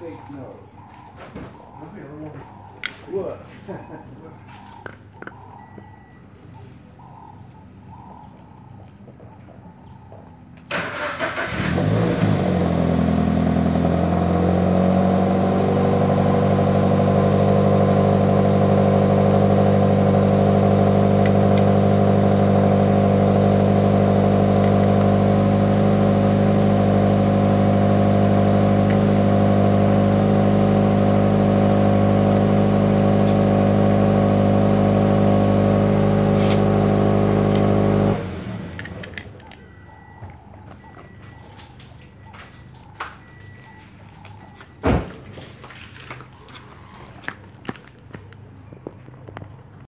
fake nose. Okay, What?